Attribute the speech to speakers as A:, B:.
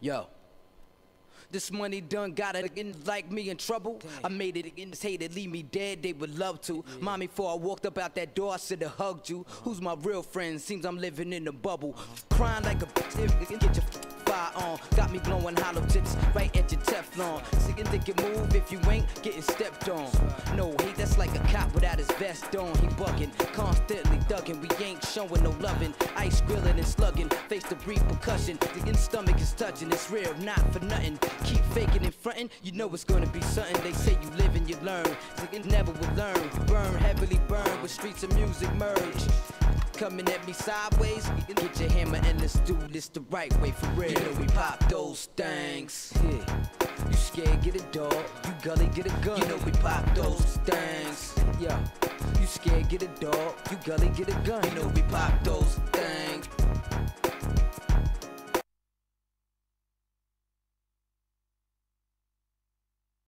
A: Yo. This money done got it again like me in trouble. I made it again, hated leave me dead, they would love to. Mommy, before I walked up out that door, I should have hugged you. Uh-huh. Who's my real friend? Seems I'm living in a bubble. Uh-huh. Crying like a bitch, get your on. Got me blowing hollow tips right at your Teflon. Sick and think you move if you ain't getting stepped on. No hate, that's like a cop without his vest on. He bugging, constantly ducking. We ain't showing no loving. Ice grilling and slugging. Face the brief percussion. The stomach is touching. It's real, not for nothing. Keep faking and fronting. You know it's gonna be something. They say you live and you learn. Niggas never will learn. Burn heavily, burn with streets of music merge coming at me sideways. Get your hammer and let's do this the right way for real. You know we pop those things. Yeah. You scared, get a dog. You gully, get a gun. You know we pop those things. Yeah. You scared, get a dog. You gully, get a gun. You know we pop those things.